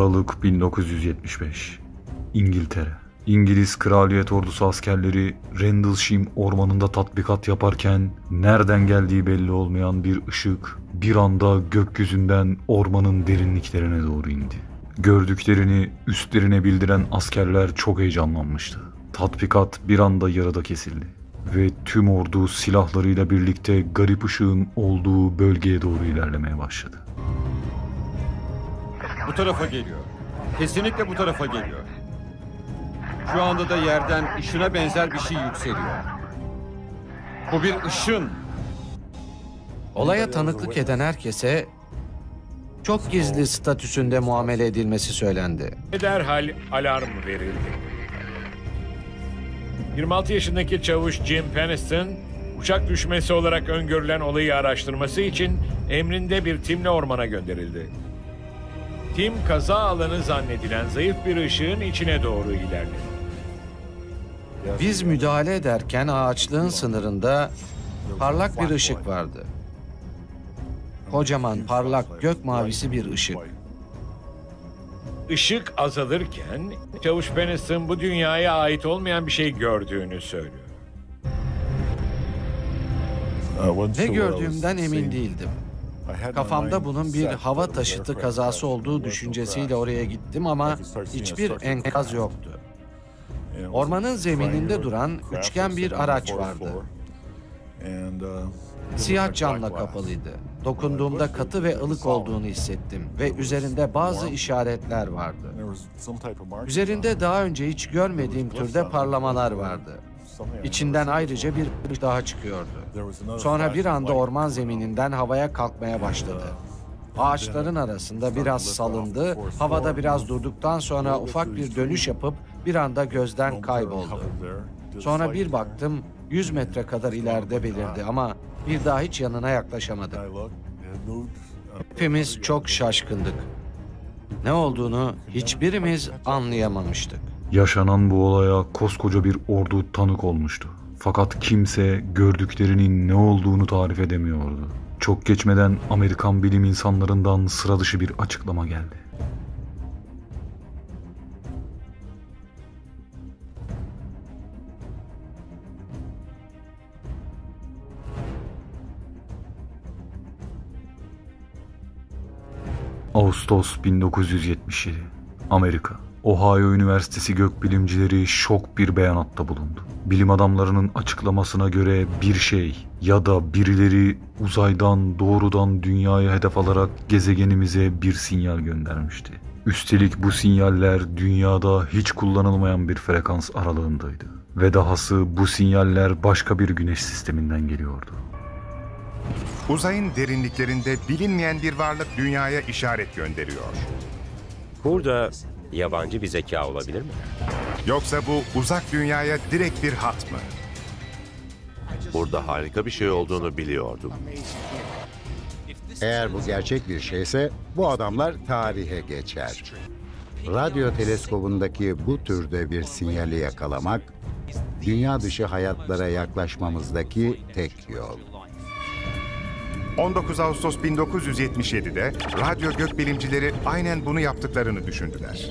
Aralık 1975 İngiltere İngiliz kraliyet ordusu askerleri Rendlesham ormanında tatbikat yaparken nereden geldiği belli olmayan bir ışık bir anda gökyüzünden ormanın derinliklerine doğru indi. Gördüklerini üstlerine bildiren askerler çok heyecanlanmıştı. Tatbikat bir anda yarıda kesildi ve tüm ordu silahlarıyla birlikte garip ışığın olduğu bölgeye doğru ilerlemeye başladı. Bu tarafa geliyor. Kesinlikle bu tarafa geliyor. Şu anda da yerden ışına benzer bir şey yükseliyor. Bu bir ışın. Olaya tanıklık eden herkese çok gizli statüsünde muamele edilmesi söylendi. Derhal alarm verildi. 26 yaşındaki çavuş Jim Peniston, uçak düşmesi olarak öngörülen olayı araştırması için emrinde bir timle ormana gönderildi. Tim kaza alanı zannedilen zayıf bir ışığın içine doğru ilerledi. Biz müdahale ederken ağaçlığın sınırında parlak bir ışık vardı. Kocaman parlak gök mavisi bir ışık. Işık azalırken çavuş Peniston bu dünyaya ait olmayan bir şey gördüğünü söylüyor. Ne gördüğümden emin değildim. Kafamda bunun bir hava taşıtı kazası olduğu düşüncesiyle oraya gittim ama hiçbir enkaz yoktu. Ormanın zemininde duran üçgen bir araç vardı. Siyah camla kapalıydı. Dokunduğumda katı ve ılık olduğunu hissettim ve üzerinde bazı işaretler vardı. Üzerinde daha önce hiç görmediğim türde parlamalar vardı. İçinden ayrıca bir daha çıkıyordu. Sonra bir anda orman zemininden havaya kalkmaya başladı. Ağaçların arasında biraz salındı, havada biraz durduktan sonra ufak bir dönüş yapıp bir anda gözden kayboldu. Sonra bir baktım 100 metre kadar ileride belirdi ama bir daha hiç yanına yaklaşamadık. Hepimiz çok şaşkındık. Ne olduğunu hiçbirimiz anlayamamıştık. Yaşanan bu olaya koskoca bir ordu tanık olmuştu. Fakat kimse gördüklerinin ne olduğunu tarif edemiyordu. Çok geçmeden Amerikan bilim insanlarından sıra dışı bir açıklama geldi. Ağustos 1977 Amerika Ohio Üniversitesi gökbilimcileri şok bir beyanatta bulundu. Bilim adamlarının açıklamasına göre bir şey ya da birileri uzaydan doğrudan dünyaya hedef alarak gezegenimize bir sinyal göndermişti. Üstelik bu sinyaller dünyada hiç kullanılmayan bir frekans aralığındaydı. Ve dahası bu sinyaller başka bir güneş sisteminden geliyordu. Uzayın derinliklerinde bilinmeyen bir varlık dünyaya işaret gönderiyor. Burada yabancı bir zeka olabilir mi? Yoksa bu uzak dünyaya direkt bir hat mı? Burada harika bir şey olduğunu biliyordum. Eğer bu gerçek bir şeyse bu adamlar tarihe geçer. Radyo teleskobundaki bu türde bir sinyali yakalamak, dünya dışı hayatlara yaklaşmamızdaki tek yol. 19 Ağustos 1977'de radyo gökbilimcileri aynen bunu yaptıklarını düşündüler.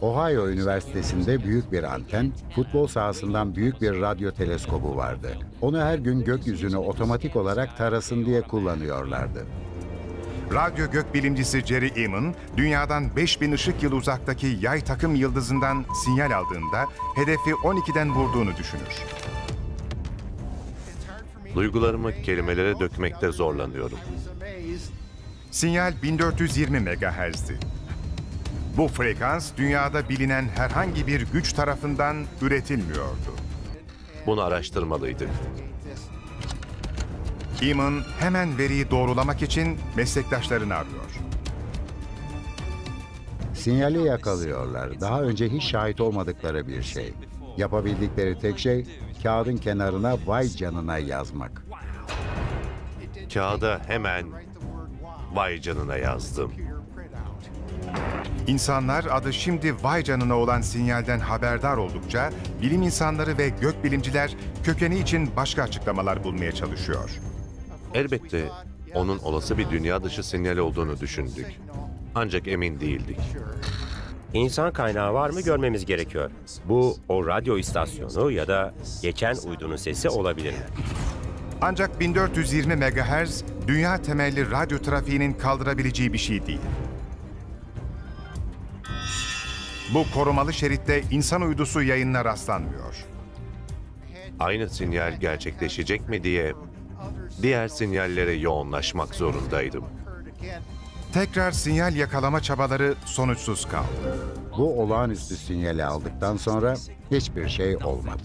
Ohio Üniversitesi'nde büyük bir anten, futbol sahasından büyük bir radyo teleskobu vardı. Onu her gün gökyüzünü otomatik olarak tarasın diye kullanıyorlardı. Radyo gökbilimcisi Jerry Eamon, dünyadan 5000 ışık yılı uzaktaki yay takım yıldızından sinyal aldığında hedefi 12'den vurduğunu düşünür. Duygularımı kelimelere dökmekte zorlanıyorum. Sinyal 1420 MHz'di. Bu frekans dünyada bilinen herhangi bir güç tarafından üretilmiyordu. Bunu araştırmalıydık. Eamon hemen veriyi doğrulamak için meslektaşlarını arıyor. Sinyali yakalıyorlar. Daha önce hiç şahit olmadıkları bir şey. Yapabildikleri tek şey kağıdın kenarına vay canına yazmak. Kağıda hemen vay canına yazdım. İnsanlar adı şimdi vay canına olan sinyalden haberdar oldukça bilim insanları ve gökbilimciler kökeni için başka açıklamalar bulmaya çalışıyor. Elbette onun olası bir dünya dışı sinyal olduğunu düşündük. Ancak emin değildik. İnsan kaynağı var mı görmemiz gerekiyor. Bu o radyo istasyonu ya da geçen uydunun sesi olabilir mi? Ancak 1420 MHz dünya temelli radyo trafiğinin kaldırabileceği bir şey değil. Bu korumalı şeritte insan uydusu yayınına rastlanmıyor. Aynı sinyal gerçekleşecek mi diye diğer sinyallere yoğunlaşmak zorundaydım. Tekrar sinyal yakalama çabaları sonuçsuz kaldı. Bu olağanüstü sinyali aldıktan sonra hiçbir şey olmadı.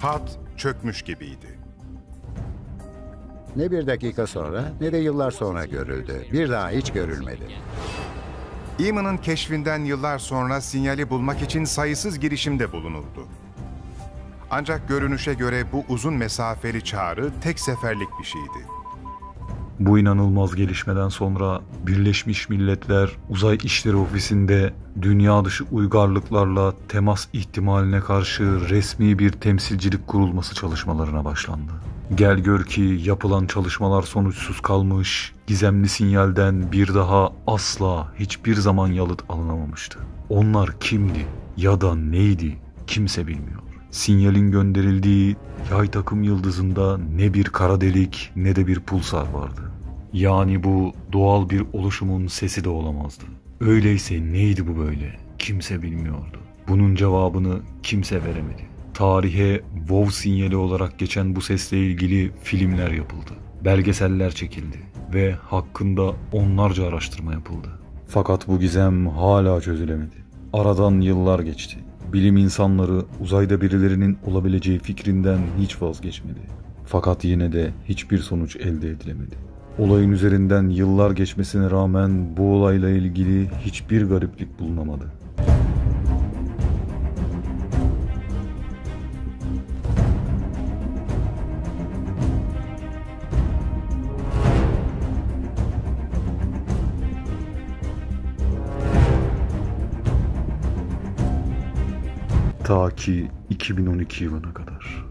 Hat çökmüş gibiydi. Ne bir dakika sonra ne de yıllar sonra görüldü. Bir daha hiç görülmedi. Eamon'un keşfinden yıllar sonra sinyali bulmak için sayısız girişimde bulunuldu. Ancak görünüşe göre bu uzun mesafeli çağrı tek seferlik bir şeydi. Bu inanılmaz gelişmeden sonra Birleşmiş Milletler Uzay İşleri Ofisi'nde dünya dışı uygarlıklarla temas ihtimaline karşı resmi bir temsilcilik kurulması çalışmalarına başlandı. Gel gör ki yapılan çalışmalar sonuçsuz kalmış, gizemli sinyalden bir daha asla hiçbir zaman yalıt alınamamıştı. Onlar kimdi ya da neydi kimse bilmiyor. Sinyalin gönderildiği yay takım yıldızında ne bir kara delik ne de bir pulsar vardı. Yani bu doğal bir oluşumun sesi de olamazdı. Öyleyse neydi bu böyle? Kimse bilmiyordu. Bunun cevabını kimse veremedi. Tarihe WoW sinyali olarak geçen bu sesle ilgili filmler yapıldı. Belgeseller çekildi ve hakkında onlarca araştırma yapıldı. Fakat bu gizem hala çözülemedi. Aradan yıllar geçti. Bilim insanları uzayda birilerinin olabileceği fikrinden hiç vazgeçmedi. Fakat yine de hiçbir sonuç elde edilemedi. Olayın üzerinden yıllar geçmesine rağmen bu olayla ilgili hiçbir gariplik bulunamadı. Ki 2012 yılına kadar.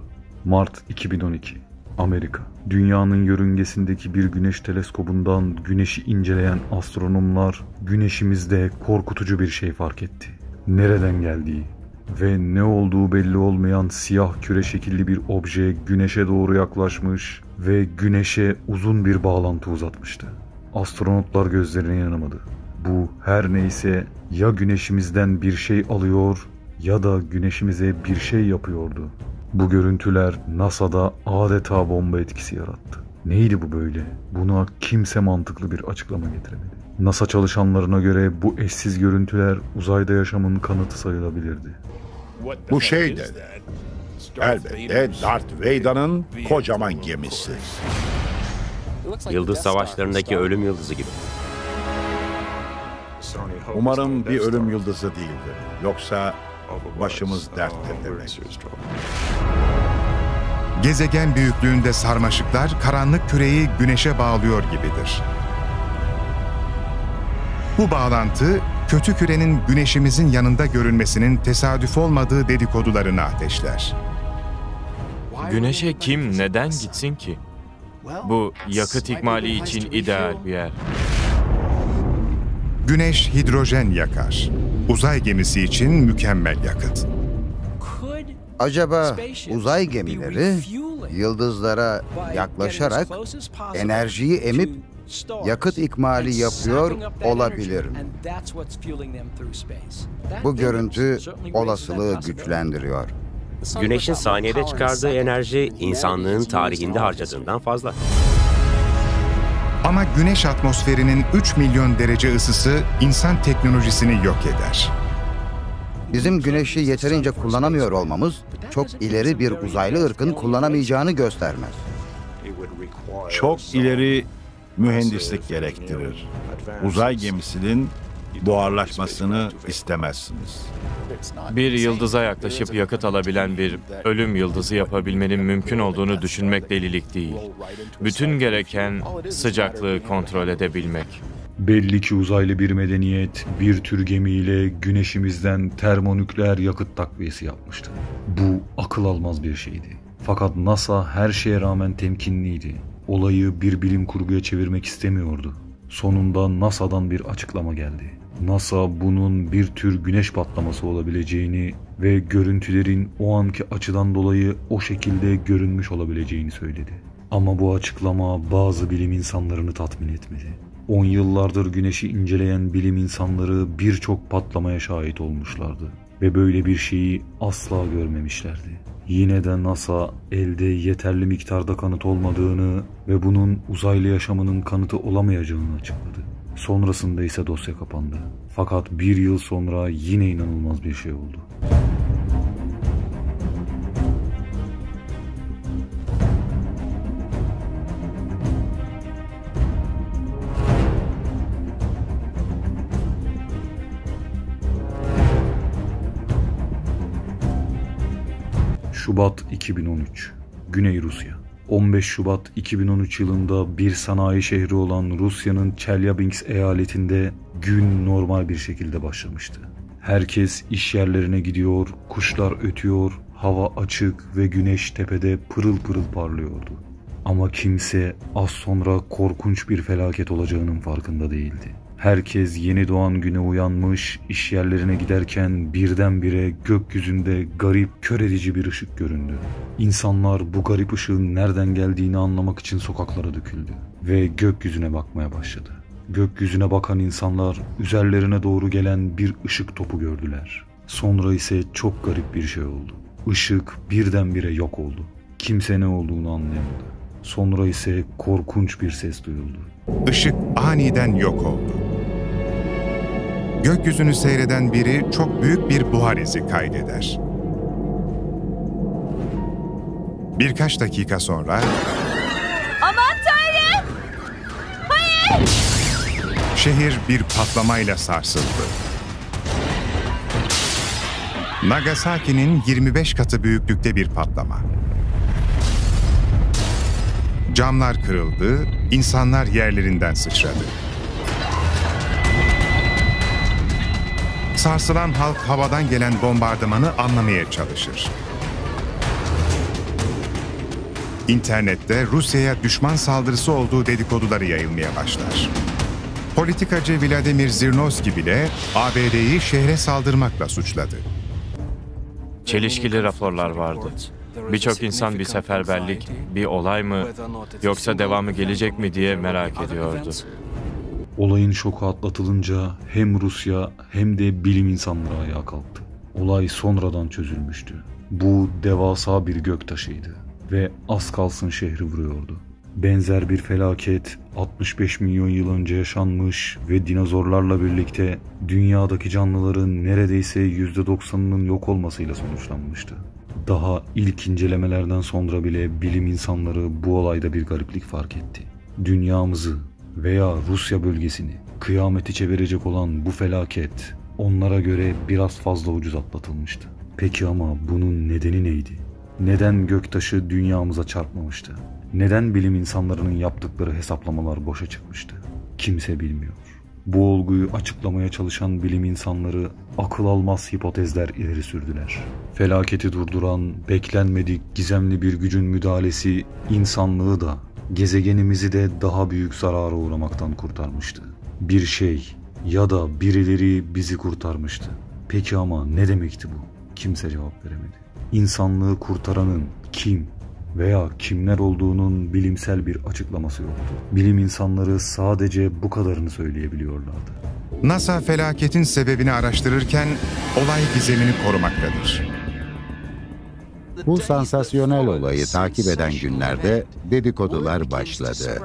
Mart 2012. Amerika. Dünyanın yörüngesindeki bir güneş teleskobundan güneşi inceleyen astronomlar güneşimizde korkutucu bir şey fark etti. Nereden geldiği ve ne olduğu belli olmayan siyah küre şekilli bir obje güneşe doğru yaklaşmış ve güneşe uzun bir bağlantı uzatmıştı. Astronotlar gözlerine inanamadı. Bu her neyse ya güneşimizden bir şey alıyor ya da güneşimize bir şey yapıyordu. Bu görüntüler NASA'da adeta bomba etkisi yarattı. Neydi bu böyle? Buna kimse mantıklı bir açıklama getiremedi. NASA çalışanlarına göre bu eşsiz görüntüler uzayda yaşamın kanıtı sayılabilirdi. Bu şey de elbette Darth Vader'ın kocaman gemisi. Yıldız savaşlarındaki ölüm yıldızı gibi. Umarım bir ölüm yıldızı değildir. Yoksa başımız dertte demek. Gezegen büyüklüğünde sarmaşıklar karanlık küreyi güneşe bağlıyor gibidir. Bu bağlantı kötü kürenin güneşimizin yanında görünmesinin tesadüf olmadığı dedikodularını ateşler. Güneşe kim neden gitsin ki? Bu yakıt ikmali için ideal bir yer. Güneş hidrojen yakar. Uzay gemisi için mükemmel yakıt. Acaba uzay gemileri yıldızlara yaklaşarak enerjiyi emip yakıt ikmali yapıyor olabilir mi? Bu görüntü olasılığı güçlendiriyor. Güneşin saniyede çıkardığı enerji insanlığın tarihinde harcadığından fazla. Ama güneş atmosferinin 3 milyon derece ısısı insan teknolojisini yok eder. Bizim güneşi yeterince kullanamıyor olmamız çok ileri bir uzaylı ırkın kullanamayacağını göstermez. Çok ileri mühendislik gerektirir. Uzay gemisinin buharlaşmasını istemezsiniz. Bir yıldıza yaklaşıp yakıt alabilen bir ölüm yıldızı yapabilmenin mümkün olduğunu düşünmek delilik değil. Bütün gereken sıcaklığı kontrol edebilmek. Belli ki uzaylı bir medeniyet bir tür gemiyle güneşimizden termonükleer yakıt takviyesi yapmıştı. Bu akıl almaz bir şeydi. Fakat NASA her şeye rağmen temkinliydi. Olayı bir bilim kurguya çevirmek istemiyordu. Sonunda NASA'dan bir açıklama geldi. NASA bunun bir tür güneş patlaması olabileceğini ve görüntülerin o anki açıdan dolayı o şekilde görünmüş olabileceğini söyledi. Ama bu açıklama bazı bilim insanlarını tatmin etmedi. 10 yıllardır güneşi inceleyen bilim insanları birçok patlamaya şahit olmuşlardı ve böyle bir şeyi asla görmemişlerdi. Yine de NASA elde yeterli miktarda kanıt olmadığını ve bunun uzaylı yaşamının kanıtı olamayacağını açıkladı. Sonrasında ise dosya kapandı. Fakat bir yıl sonra yine inanılmaz bir şey oldu. Şubat 2013 Güney Rusya 15 Şubat 2013 yılında bir sanayi şehri olan Rusya'nın Chelyabinsk eyaletinde gün normal bir şekilde başlamıştı. Herkes iş yerlerine gidiyor, kuşlar ötüyor, hava açık ve güneş tepede pırıl pırıl parlıyordu. Ama kimse az sonra korkunç bir felaket olacağının farkında değildi. Herkes yeni doğan güne uyanmış, iş yerlerine giderken birdenbire gökyüzünde garip, kör edici bir ışık göründü. İnsanlar bu garip ışığın nereden geldiğini anlamak için sokaklara döküldü ve gökyüzüne bakmaya başladı. Gökyüzüne bakan insanlar üzerlerine doğru gelen bir ışık topu gördüler. Sonra ise çok garip bir şey oldu. Işık birdenbire yok oldu. Kimse ne olduğunu anlayamadı. Sonra ise korkunç bir ses duyuldu. Işık aniden yok oldu. Gökyüzünü seyreden biri çok büyük bir buhar izi kaydeder. Birkaç dakika sonra Aman tanrım! Hayır! şehir bir patlamayla sarsıldı. Nagasaki'nin 25 katı büyüklükte bir patlama. Camlar kırıldı, insanlar yerlerinden sıçradı. Sarsılan halk havadan gelen bombardımanı anlamaya çalışır. İnternette Rusya'ya düşman saldırısı olduğu dedikoduları yayılmaya başlar. Politikacı Vladimir Zirnovski bile ABD'yi şehre saldırmakla suçladı. Çelişkili raporlar vardı. Birçok insan bir seferberlik, bir olay mı yoksa devamı gelecek mi diye merak ediyordu. Olayın şoku atlatılınca hem Rusya hem de bilim insanları ayağa kalktı. Olay sonradan çözülmüştü. Bu devasa bir göktaşıydı ve az kalsın şehri vuruyordu. Benzer bir felaket 65 milyon yıl önce yaşanmış ve dinozorlarla birlikte dünyadaki canlıların neredeyse %90'ının yok olmasıyla sonuçlanmıştı. Daha ilk incelemelerden sonra bile bilim insanları bu olayda bir gariplik fark etti. Dünyamızı veya Rusya bölgesini kıyameti çevirecek olan bu felaket onlara göre biraz fazla ucuz atlatılmıştı. Peki ama bunun nedeni neydi? Neden göktaşı dünyamıza çarpmamıştı? Neden bilim insanlarının yaptıkları hesaplamalar boşa çıkmıştı? Kimse bilmiyor. Bu olguyu açıklamaya çalışan bilim insanları akıl almaz hipotezler ileri sürdüler. Felaketi durduran, beklenmedik, gizemli bir gücün müdahalesi insanlığı da, gezegenimizi de daha büyük zarara uğramaktan kurtarmıştı. Bir şey ya da birileri bizi kurtarmıştı. Peki ama ne demekti bu? Kimse cevap veremedi. İnsanlığı kurtaranın kim veya kimler olduğunun bilimsel bir açıklaması yoktu. Bilim insanları sadece bu kadarını söyleyebiliyorlardı. NASA felaketin sebebini araştırırken olay gizemini korumaktadır. Bu sansasyonel olayı takip eden günlerde dedikodular başladı.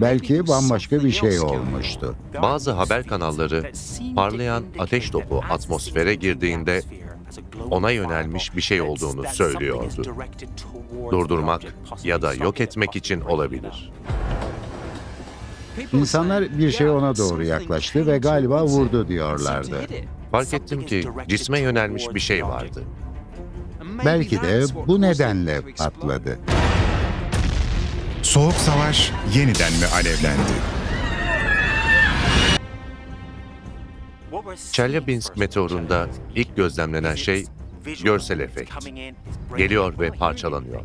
Belki bambaşka bir şey olmuştu. Bazı haber kanalları parlayan ateş topu atmosfere girdiğinde ona yönelmiş bir şey olduğunu söylüyordu. Durdurmak ya da yok etmek için olabilir. İnsanlar bir şey ona doğru yaklaştı ve galiba vurdu diyorlardı. Fark ettim ki cisme yönelmiş bir şey vardı. Belki de bu nedenle patladı. Soğuk savaş yeniden mi alevlendi? Çelyabinsk meteorunda ilk gözlemlenen şey görsel efekt. Geliyor ve parçalanıyor.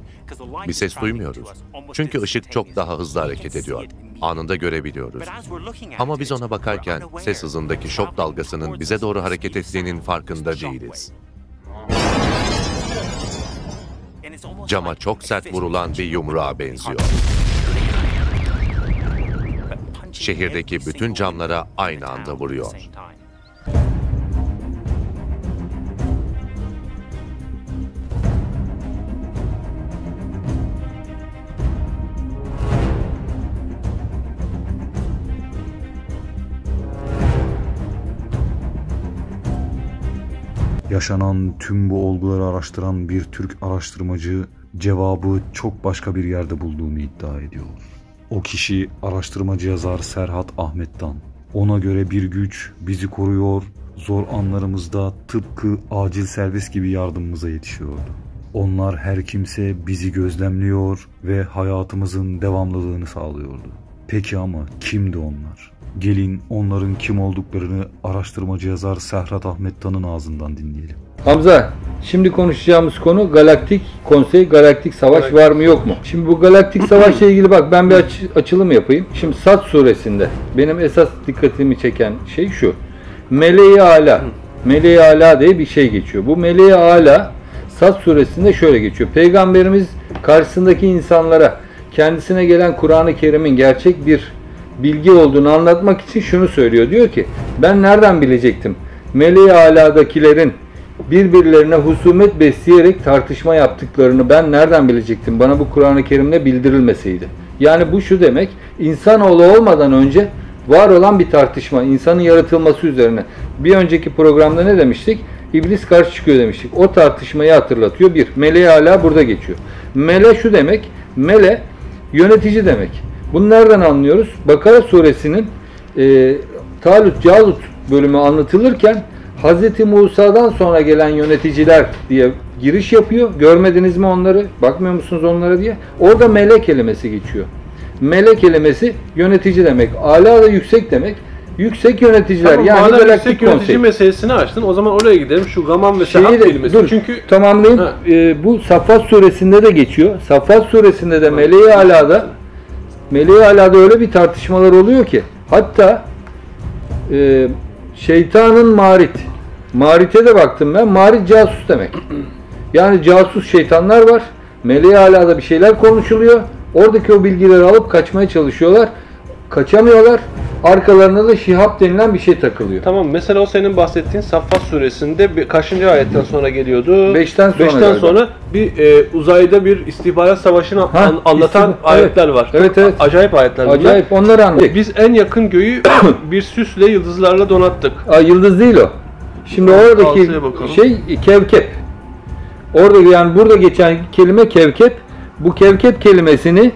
Bir ses duymuyoruz. Çünkü ışık çok daha hızlı hareket ediyor. Anında görebiliyoruz. Ama biz ona bakarken ses hızındaki şok dalgasının bize doğru hareket ettiğinin farkında değiliz. Cama çok sert vurulan bir yumruğa benziyor. Şehirdeki bütün camlara aynı anda vuruyor. Yaşanan tüm bu olguları araştıran bir Türk araştırmacı cevabı çok başka bir yerde bulduğunu iddia ediyor. O kişi araştırmacı yazar Serhat Ahmet'tan. Ona göre bir güç bizi koruyor, zor anlarımızda tıpkı acil servis gibi yardımımıza yetişiyordu. Onlar her kimse bizi gözlemliyor ve hayatımızın devamlılığını sağlıyordu. Peki ama kimdi onlar? Gelin onların kim olduklarını araştırmacı yazar Serhat Ahmettan'ın ağzından dinleyelim. Hamza, şimdi konuşacağımız konu galaktik konsey, galaktik savaş var mı yok mu? Şimdi bu galaktik savaşla ilgili bak ben bir aç- açılım yapayım. Şimdi Sad suresinde benim esas dikkatimi çeken şey şu. Meleği Ala, Meleği Ala diye bir şey geçiyor. Bu Meleği Ala Sad suresinde şöyle geçiyor. Peygamberimiz karşısındaki insanlara kendisine gelen Kur'an-ı Kerim'in gerçek bir bilgi olduğunu anlatmak için şunu söylüyor. Diyor ki ben nereden bilecektim? Meleği aladakilerin birbirlerine husumet besleyerek tartışma yaptıklarını ben nereden bilecektim? Bana bu Kur'an-ı Kerim'de bildirilmeseydi. Yani bu şu demek, insanoğlu olmadan önce var olan bir tartışma, insanın yaratılması üzerine. Bir önceki programda ne demiştik? İblis karşı çıkıyor demiştik. O tartışmayı hatırlatıyor. Bir, meleği hala burada geçiyor. Mele şu demek, mele yönetici demek. Bunu nereden anlıyoruz? Bakara suresinin e, Talut Calut bölümü anlatılırken Hz. Musa'dan sonra gelen yöneticiler diye giriş yapıyor. Görmediniz mi onları? Bakmıyor musunuz onlara diye? Orada melek kelimesi geçiyor. Melek kelimesi yönetici demek. Ala da yüksek demek. Yüksek yöneticiler Tamam, yani galaktik yüksek yönetici konsey. meselesini açtın o zaman oraya gidelim. Şu Gaman ve Sehab kelimesi. dur, Çünkü tamamlayayım. Ee, bu Saffat suresinde de geçiyor. Saffat suresinde de Meleği Ala'da Meleği Ala'da öyle bir tartışmalar oluyor ki hatta e, şeytanın marit. Marit'e de baktım ben. Marit casus demek. Yani casus şeytanlar var. Meleği Ala'da bir şeyler konuşuluyor. Oradaki o bilgileri alıp kaçmaya çalışıyorlar. Kaçamıyorlar. Arkalarına da şihap denilen bir şey takılıyor. Tamam mesela o senin bahsettiğin Saffat suresinde bir, kaçıncı ayetten sonra geliyordu? Beşten sonra Beşten galiba. sonra bir e, uzayda bir istihbarat savaşını an- anlatan istihba- ayetler var. Evet, evet. Acayip ayetler bunlar. Acayip, onları anladık. Biz en yakın göğü bir süsle yıldızlarla donattık. Aa, yıldız değil o. Şimdi oradaki şey kevkep. Orada yani burada geçen kelime kevkep. Bu kevkep kelimesini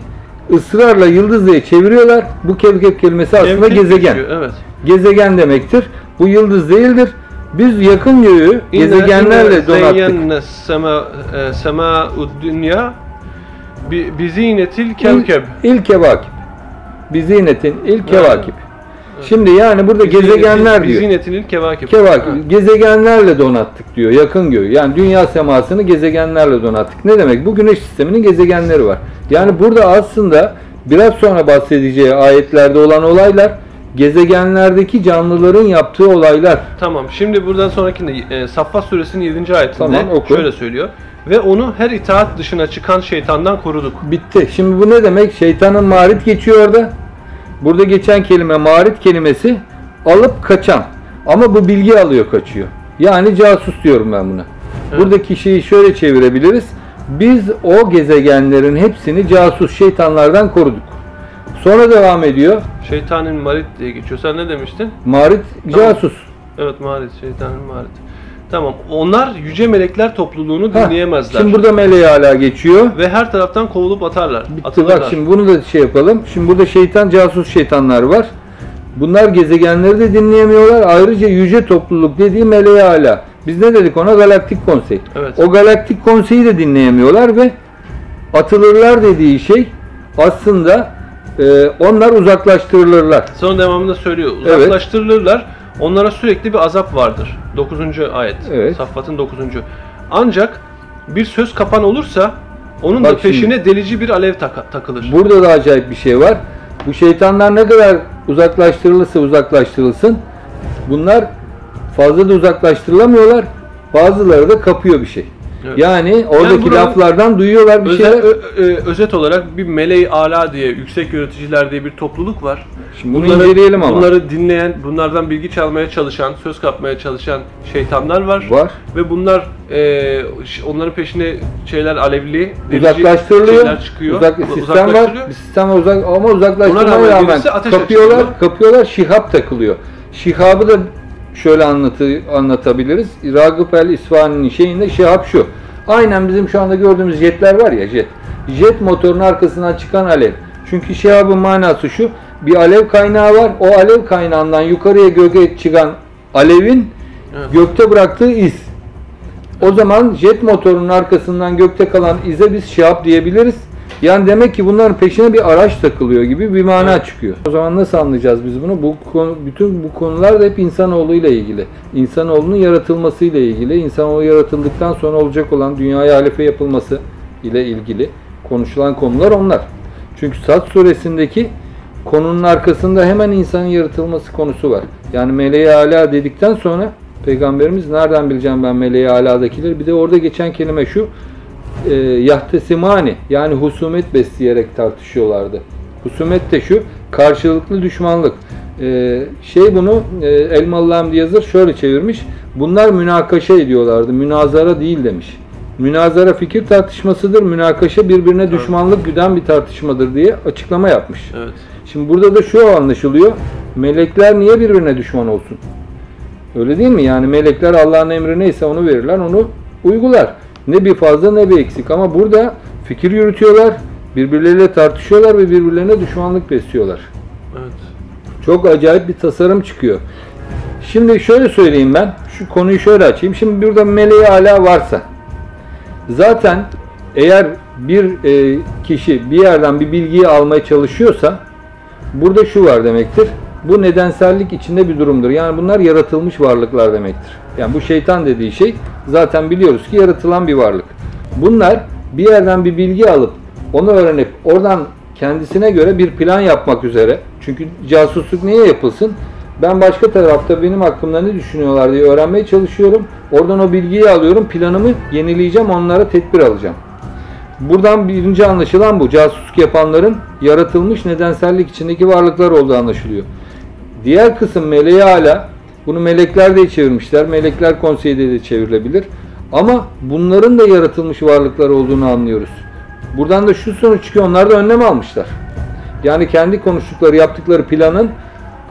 ısrarla yıldız diye çeviriyorlar. Bu kevkep kelimesi aslında Kevkep gezegen. geçiyor, evet. Gezegen demektir. Bu yıldız değildir. Biz yakın göğü gezegenlerle donattık. Zeyyenne sema e, sema dünya bi, bizinetil kevkeb. İl, il kevakip. Bizinetin il kevakip. Şimdi yani burada gezegenler diyor. Bizinetil kevakib. Kevakip. Gezegenlerle donattık diyor. Yakın göğü. Yani dünya semasını gezegenlerle donattık. Ne demek? Bu güneş sisteminin gezegenleri var. Yani burada aslında biraz sonra bahsedeceği ayetlerde olan olaylar gezegenlerdeki canlıların yaptığı olaylar. Tamam. Şimdi buradan sonrakinde e, Saffat suresinin 7. ayetinde Tamam, oku. şöyle söylüyor. Ve onu her itaat dışına çıkan şeytandan koruduk. Bitti. Şimdi bu ne demek? Şeytanın marit geçiyor orada. Burada geçen kelime marit kelimesi alıp kaçan. Ama bu bilgi alıyor kaçıyor. Yani casus diyorum ben buna. Buradaki şeyi şöyle çevirebiliriz. Biz o gezegenlerin hepsini casus şeytanlardan koruduk. Sonra devam ediyor. Şeytanın marit diye geçiyor. Sen ne demiştin? Marit Tamam. casus. Evet marit. Şeytanın marit. Tamam. Onlar yüce melekler topluluğunu Hah, dinleyemezler. Şimdi burada meleği hala geçiyor. Ve her taraftan kovulup atarlar. Bitti Atılırlar. bak şimdi bunu da şey yapalım. Şimdi burada şeytan casus şeytanlar var. Bunlar gezegenleri de dinleyemiyorlar. Ayrıca yüce topluluk dediği meleği hala. Biz ne dedik ona? Galaktik konsey. Evet. O galaktik konseyi de dinleyemiyorlar ve atılırlar dediği şey aslında e, onlar uzaklaştırılırlar. Sonra devamında söylüyor. Evet. Onlara sürekli bir azap vardır. 9. ayet. Evet. Saffat'ın 9. Ancak bir söz kapan olursa onun Bak da peşine delici bir alev taka- takılır. Burada da acayip bir şey var. Bu şeytanlar ne kadar uzaklaştırılırsa uzaklaştırılsın bunlar fazla da uzaklaştırılamıyorlar. Bazıları da kapıyor bir şey. Evet. Yani oradaki burada laflardan duyuyorlar bir Özel- şeyler. ö- ö- özet olarak bir meleği ala diye yüksek yöneticiler diye bir topluluk var. Şimdi bunu inceleyelim ama. Bunları dinleyen, bunlardan bilgi çalmaya çalışan, söz kapmaya çalışan şeytanlar var. Var. Ve bunlar e, onların peşine şeyler alevli, uzaklaştırılıyor. şeyler çıkıyor. Uzak, Uza- sistem var. Bir sistem var uzak ama uzaklaştırmaya rağmen kapıyorlar, açıyor. kapıyorlar, şihap takılıyor. Şihabı da şöyle anlatı, anlatabiliriz. Ragıp el İsfahani'nin şeyinde şihap şu. Aynen bizim şu anda gördüğümüz jetler var ya jet. Jet motorun arkasından çıkan alev. Çünkü şihabın manası şu. Bir alev kaynağı var. O alev kaynağından yukarıya göke çıkan alevin gökte bıraktığı iz. O zaman jet motorunun arkasından gökte kalan ize biz şihap diyebiliriz. Yani demek ki bunların peşine bir araç takılıyor gibi bir mana çıkıyor. O zaman nasıl anlayacağız biz bunu? Bu konu, bütün bu konular da hep insanoğlu ile ilgili. İnsanoğlunun yaratılması ile ilgili. İnsanoğlu yaratıldıktan sonra olacak olan dünyaya halife yapılması ile ilgili konuşulan konular onlar. Çünkü Sad suresindeki konunun arkasında hemen insanın yaratılması konusu var. Yani meleği ala dedikten sonra Peygamberimiz nereden bileceğim ben meleği aladakileri? Bir de orada geçen kelime şu. E, yahtesimani yani husumet besleyerek tartışıyorlardı. Husumet de şu karşılıklı düşmanlık. E, şey bunu e, Elmalı Hamdi yazır şöyle çevirmiş. Bunlar münakaşa ediyorlardı. Münazara değil demiş. Münazara fikir tartışmasıdır. Münakaşa birbirine düşmanlık güden bir tartışmadır diye açıklama yapmış. Evet. Şimdi burada da şu anlaşılıyor. Melekler niye birbirine düşman olsun? Öyle değil mi? Yani melekler Allah'ın emri neyse onu verirler, onu uygular. Ne bir fazla ne bir eksik. Ama burada fikir yürütüyorlar, birbirleriyle tartışıyorlar ve birbirlerine düşmanlık besliyorlar. Evet. Çok acayip bir tasarım çıkıyor. Şimdi şöyle söyleyeyim ben, şu konuyu şöyle açayım. Şimdi burada meleği ala varsa, zaten eğer bir e, kişi bir yerden bir bilgiyi almaya çalışıyorsa, burada şu var demektir. Bu nedensellik içinde bir durumdur. Yani bunlar yaratılmış varlıklar demektir. Yani bu şeytan dediği şey zaten biliyoruz ki yaratılan bir varlık. Bunlar bir yerden bir bilgi alıp onu öğrenip oradan kendisine göre bir plan yapmak üzere. Çünkü casusluk niye yapılsın? Ben başka tarafta benim hakkımda ne düşünüyorlar diye öğrenmeye çalışıyorum. Oradan o bilgiyi alıyorum. Planımı yenileyeceğim. Onlara tedbir alacağım. Buradan birinci anlaşılan bu. Casusluk yapanların yaratılmış nedensellik içindeki varlıklar olduğu anlaşılıyor. Diğer kısım meleği hala bunu melekler de çevirmişler. Melekler konseyi de çevrilebilir. Ama bunların da yaratılmış varlıklar olduğunu anlıyoruz. Buradan da şu sonuç çıkıyor. Onlar da önlem almışlar. Yani kendi konuştukları, yaptıkları planın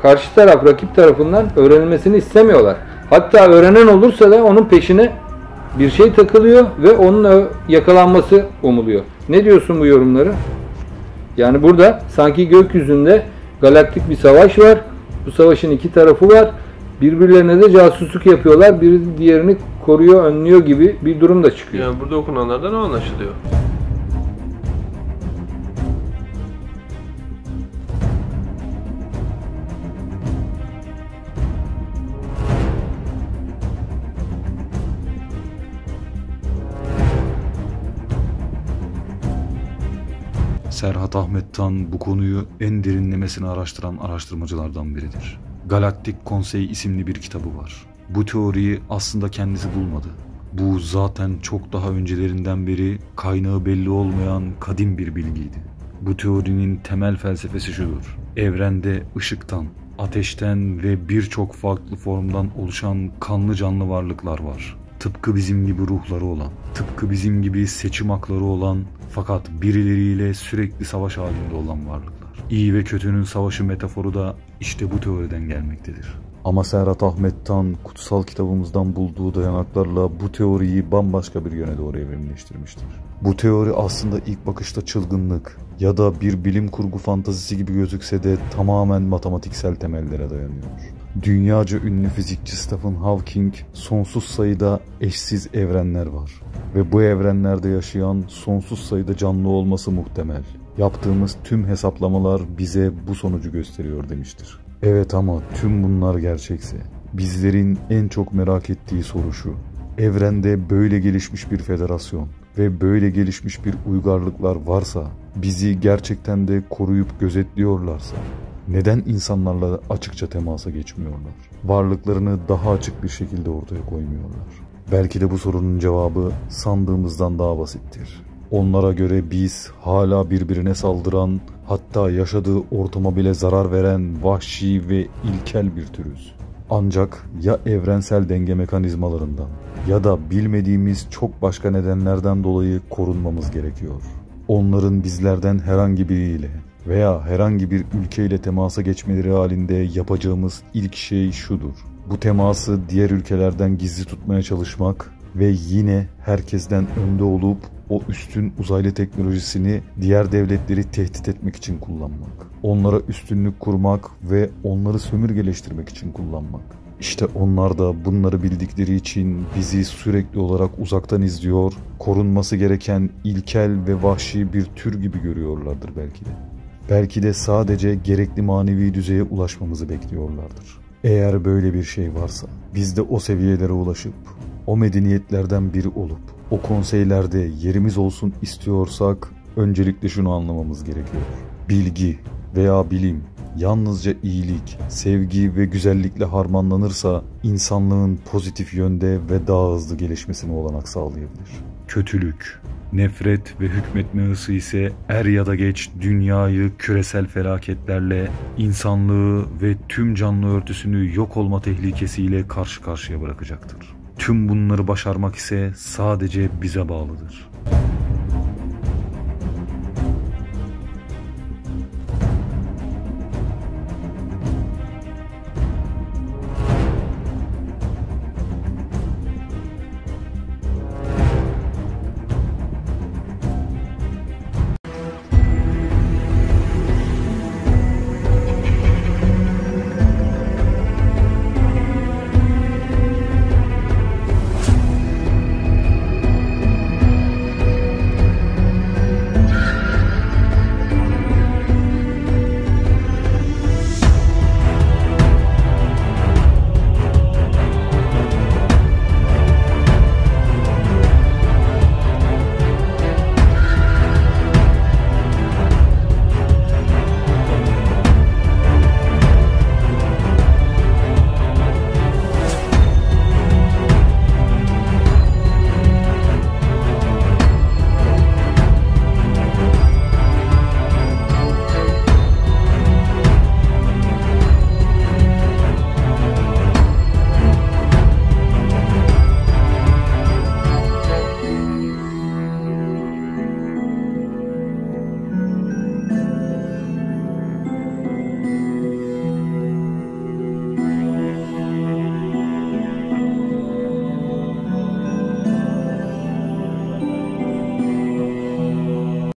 karşı taraf, rakip tarafından öğrenilmesini istemiyorlar. Hatta öğrenen olursa da onun peşine bir şey takılıyor ve onun yakalanması umuluyor. Ne diyorsun bu yorumları? Yani burada sanki gökyüzünde galaktik bir savaş var. Bu savaşın iki tarafı var. Birbirlerine de casusluk yapıyorlar. Biri diğerini koruyor, önlüyor gibi bir durum da çıkıyor. Yani burada okunanlardan o anlaşılıyor. Serhat Ahmet'tan bu konuyu en derinlemesine araştıran araştırmacılardan biridir. Galaktik Konsey isimli bir kitabı var. Bu teoriyi aslında kendisi bulmadı. Bu zaten çok daha öncelerinden beri kaynağı belli olmayan kadim bir bilgiydi. Bu teorinin temel felsefesi şudur. Evrende ışıktan, ateşten ve birçok farklı formdan oluşan kanlı canlı varlıklar var. Tıpkı bizim gibi ruhları olan, tıpkı bizim gibi seçim hakları olan fakat birileriyle sürekli savaş halinde olan varlıklar. İyi ve kötünün savaşı metaforu da işte bu teoriden gelmektedir. Ama Serhat Ahmet'tan kutsal kitabımızdan bulduğu dayanaklarla bu teoriyi bambaşka bir yöne doğru evrimleştirmiştir. Bu teori aslında ilk bakışta çılgınlık ya da bir bilim kurgu fantazisi gibi gözükse de tamamen matematiksel temellere dayanıyor. Dünyaca ünlü fizikçi Stephen Hawking sonsuz sayıda eşsiz evrenler var ve bu evrenlerde yaşayan sonsuz sayıda canlı olması muhtemel. Yaptığımız tüm hesaplamalar bize bu sonucu gösteriyor demiştir. Evet ama tüm bunlar gerçekse bizlerin en çok merak ettiği soru şu. Evrende böyle gelişmiş bir federasyon ve böyle gelişmiş bir uygarlıklar varsa, bizi gerçekten de koruyup gözetliyorlarsa, neden insanlarla açıkça temasa geçmiyorlar? Varlıklarını daha açık bir şekilde ortaya koymuyorlar. Belki de bu sorunun cevabı sandığımızdan daha basittir. Onlara göre biz hala birbirine saldıran, hatta yaşadığı ortama bile zarar veren vahşi ve ilkel bir türüz. Ancak ya evrensel denge mekanizmalarından ya da bilmediğimiz çok başka nedenlerden dolayı korunmamız gerekiyor. Onların bizlerden herhangi biriyle veya herhangi bir ülkeyle temasa geçmeleri halinde yapacağımız ilk şey şudur. Bu teması diğer ülkelerden gizli tutmaya çalışmak ve yine herkesten önde olup o üstün uzaylı teknolojisini diğer devletleri tehdit etmek için kullanmak. Onlara üstünlük kurmak ve onları sömürgeleştirmek için kullanmak. İşte onlar da bunları bildikleri için bizi sürekli olarak uzaktan izliyor, korunması gereken ilkel ve vahşi bir tür gibi görüyorlardır belki de. Belki de sadece gerekli manevi düzeye ulaşmamızı bekliyorlardır. Eğer böyle bir şey varsa, biz de o seviyelere ulaşıp, o medeniyetlerden biri olup, o konseylerde yerimiz olsun istiyorsak, öncelikle şunu anlamamız gerekiyor. Bilgi veya bilim yalnızca iyilik, sevgi ve güzellikle harmanlanırsa insanlığın pozitif yönde ve daha hızlı gelişmesine olanak sağlayabilir. Kötülük, nefret ve hükmetme hırsı ise er ya da geç dünyayı küresel felaketlerle, insanlığı ve tüm canlı örtüsünü yok olma tehlikesiyle karşı karşıya bırakacaktır. Tüm bunları başarmak ise sadece bize bağlıdır.